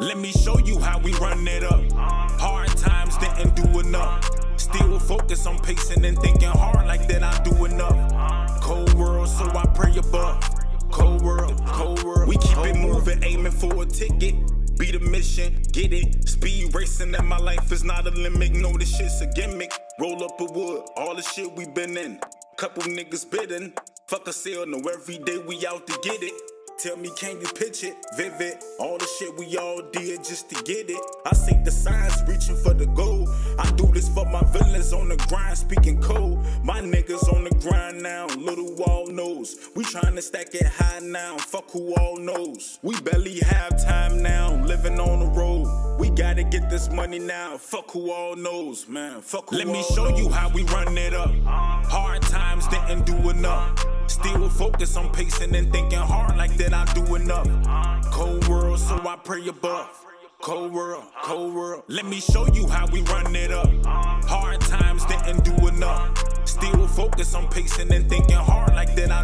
Let me show you how we run it up. Focus on pacing and thinking hard like that I do enough. Cold world, so I pray above. Cold world, cold world. We keep it moving, aiming for a ticket. Be the mission, get it. Speed racing, that my life is not a limit. No, this shit's a gimmick. Roll up a wood, all the shit we been in. Couple niggas bidding. Fuck a sale, no, every day we out to get it. Tell me, can you pitch it? Vivid, all the shit we all did just to get it. I see the signs reaching for the goal. I do this for my villains on the grind, speaking cold. My niggas on the grind now, little all knows. We trying to stack it high now, fuck who all knows. We barely have time now, living on the road. We gotta get this money now, fuck who all knows, man. Fuck who Let me show knows. you how we run it up. Hard times didn't do enough. Still focus on pacing and thinking hard like that I do enough. Cold world, so I pray above. Cold world, cold world. Let me show you how we run it up. Hard times didn't do enough. Still focus on pacing and thinking hard like that I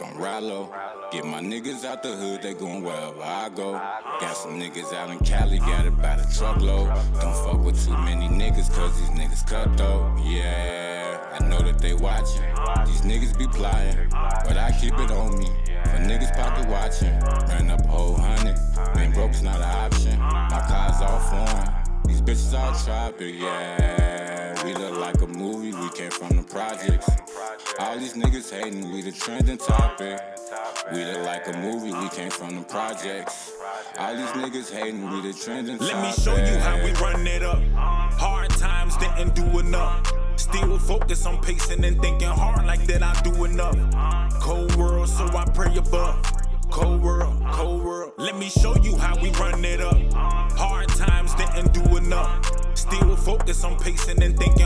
like I'm Rallo. Get my niggas out the hood, they going wherever I go. Got some niggas out in Cali, got it by the truckload. Don't fuck with too many niggas, cause these niggas cut though. Yeah, I know that they watching. These niggas be plying, but I keep it on me. For niggas pocket watching, ran up a whole hundred. Being broke's not an option. My car's all foreign. These bitches all tropic, yeah. We look like came from the projects. All these niggas hating, we the trending topic. We look like a movie, we came from the projects. All these niggas hating, we the trending Let me show you how we run it up. Hard times didn't do enough. Still focus on pacing and thinking hard like that I do enough. Cold world, so I pray above. Cold world, cold world. Let me show you how we run it up. Hard times didn't do enough. Still focus on pacing and thinking